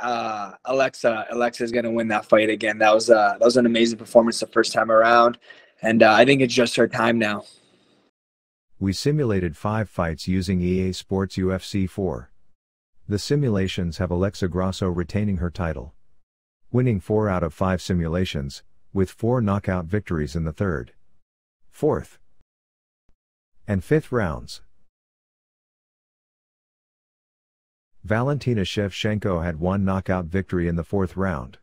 uh, Alexa Alexa is going to win that fight again. That was uh, that was an amazing performance the first time around, and uh, I think it's just her time now. We simulated five fights using EA Sports UFC 4. The simulations have Alexa Grasso retaining her title, winning four out of five simulations, with four knockout victories in the third, fourth, and fifth rounds. Valentina Shevchenko had one knockout victory in the fourth round.